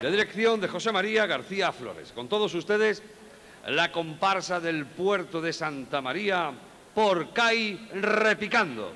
La dirección de José María García Flores. Con todos ustedes, la comparsa del puerto de Santa María por CAI repicando.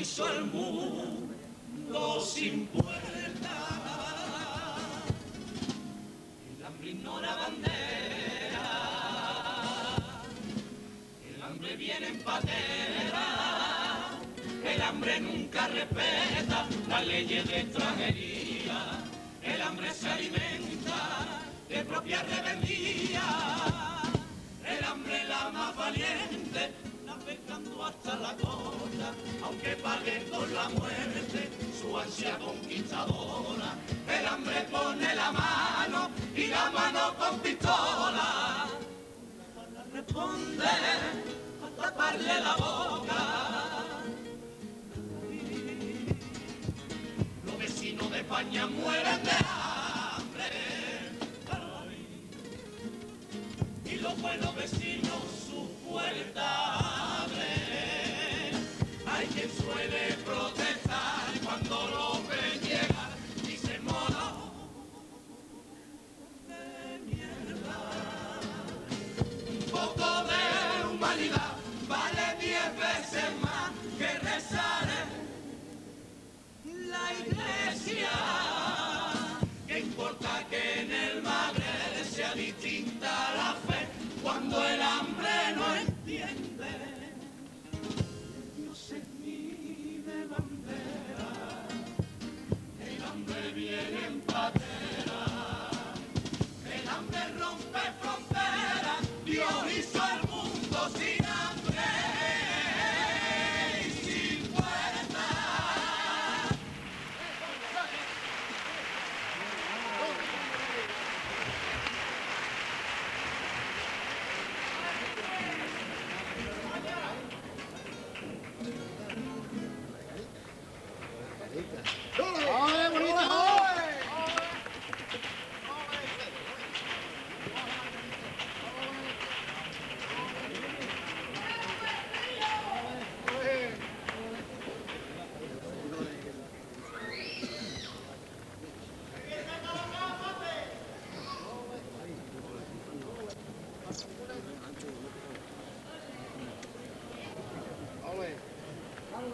Hizo el mundo sin puerta. El hambre ignora bandera. El hambre viene en patera. El hambre nunca respeta las leyes de extranjería. El hambre se alimenta de propia rebeldía. El hambre la más valiente, hasta la costa, aunque pague con la muerte su ansia conquistadora. El hambre pone la mano y la mano con pistola. La responde a taparle la boca. Los vecinos de España mueren de hambre. Ay. Y los buenos vecinos su puerta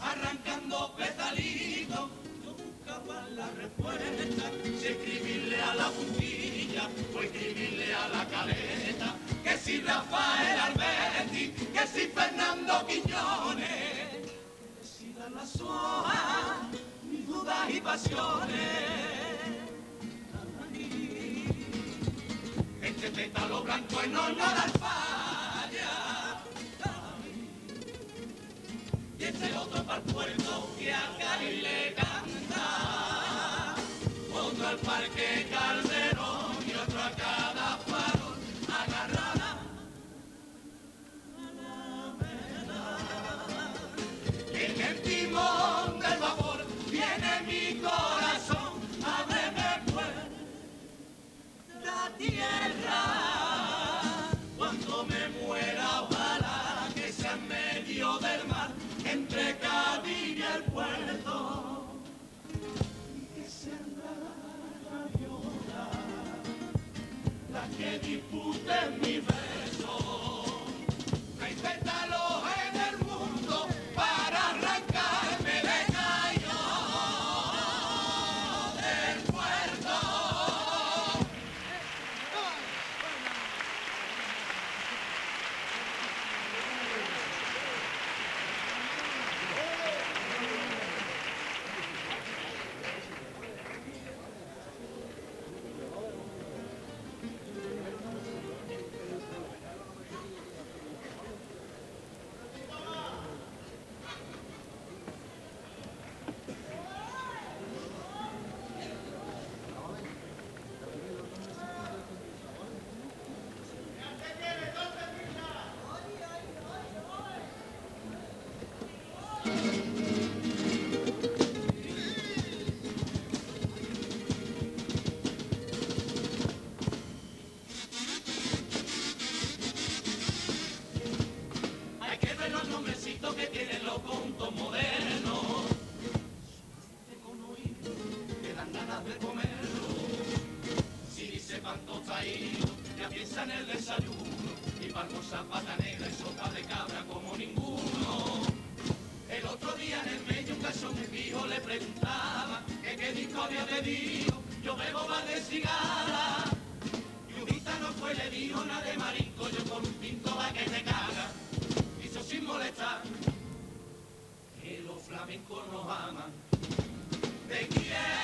arrancando petalitos. Yo buscaba la respuesta, si Rafael Alberti, que si Fernando Quiñones, que si la soa, mis dudas y pasiones. Este pétalo blanco en honor al falla. Y este otro para el puerto que a Cali le canta. Otro al parque Calderón tostadito, ya piensa en el desayuno. Y para almorzar pata negra y sopa de cabra como ninguno. El otro día en el medio un cachón de fijo le preguntaba que qué disco había pedido. Yo bebo más de. Y un gitano fue le dijo nada de marisco, yo con un pinto va que te caga. Hizo sin molestar, que los flamencos nos aman. Te quiero,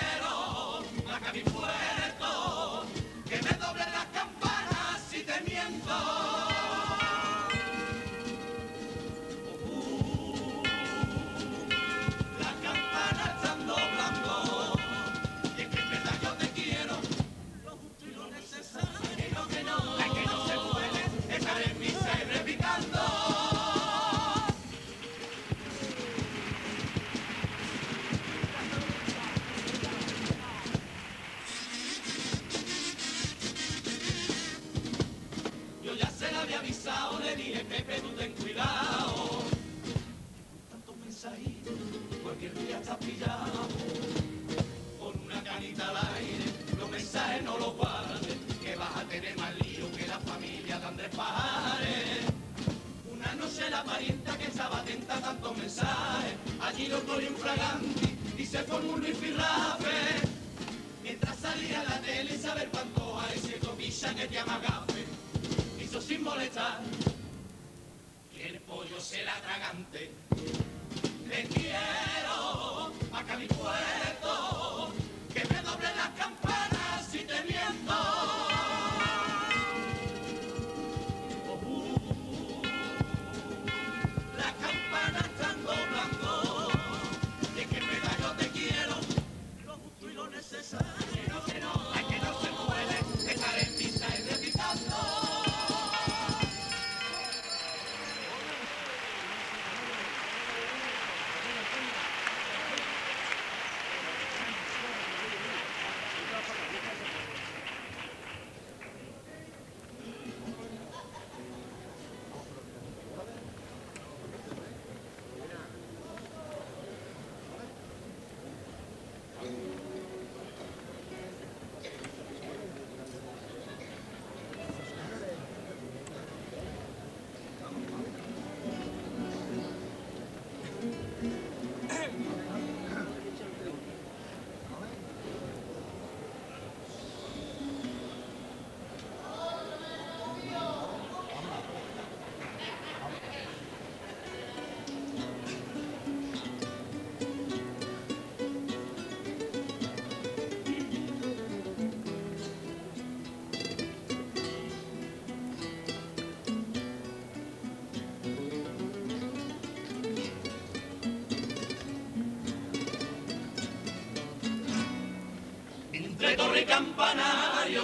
le dije, Pepe, tú ten cuidado. Tantos mensajitos, cualquier día estás pillado. Con una canita al aire, los mensajes no los guardes, que vas a tener más lío que la familia de Andrés Pajares. Una noche la parienta que estaba atenta a tantos mensajes, allí lo cogió un fraganti y se formó un Luis Firrafe. Mientras salía en la tele saber cuánto hay, pilla que te llama sin molestar que el pollo será tragante. Te quiero, acá mi puerto,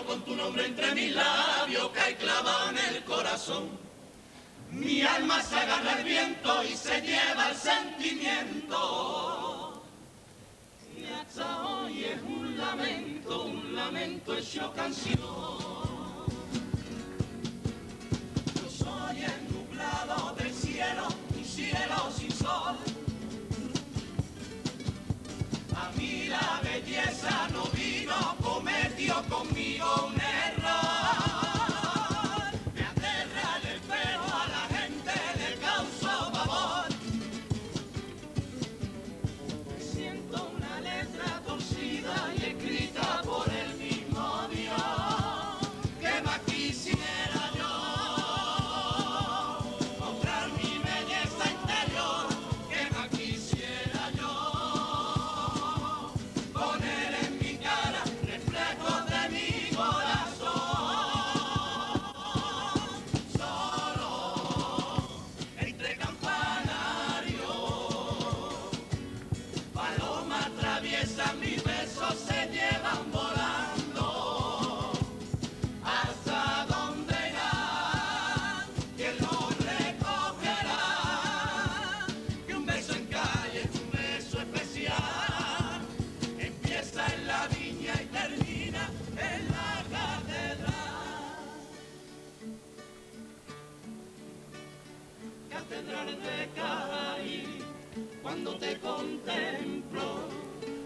Con tu nombre entre mis labios cae clavado en el corazón. Mi alma se agarra al viento y se lleva al centro.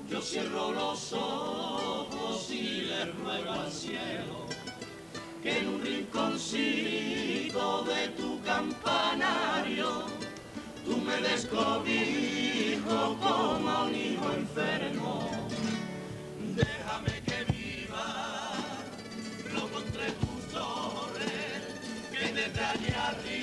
Yo cierro los ojos y le ruego al cielo que en un rinconcito de tu campanario tú me descobijo como a un hijo enfermo. Déjame que viva, loco entre tus torres, que te trae arriba.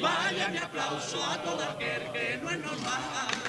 Vaya mi aplauso a todo aquel que no es normal.